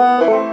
Música